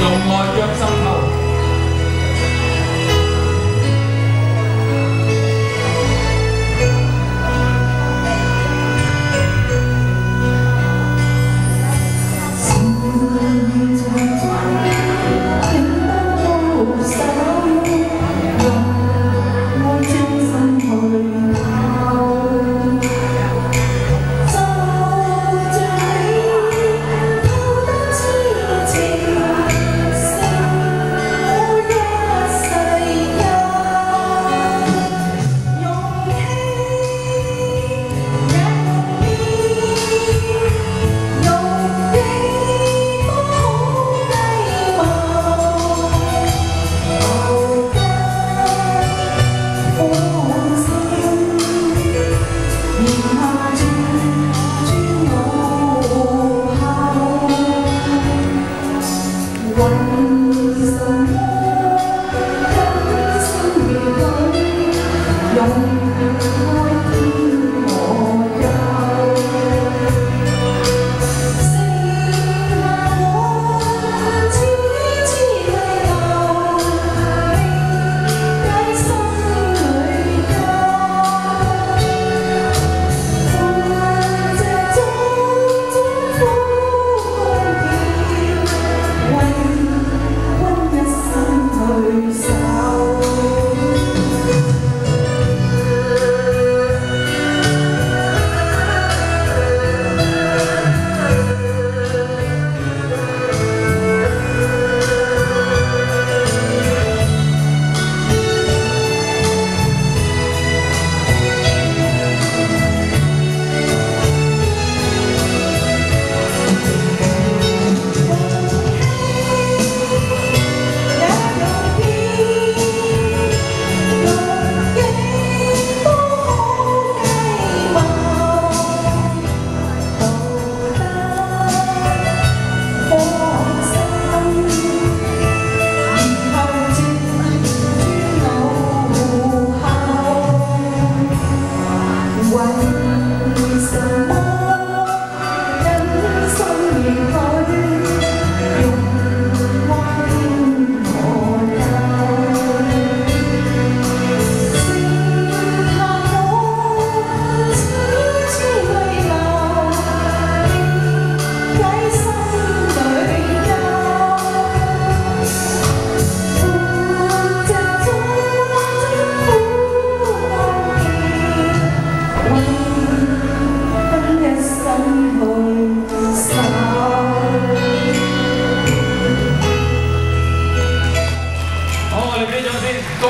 用爱將心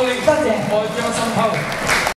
力，多謝，愛將心偷。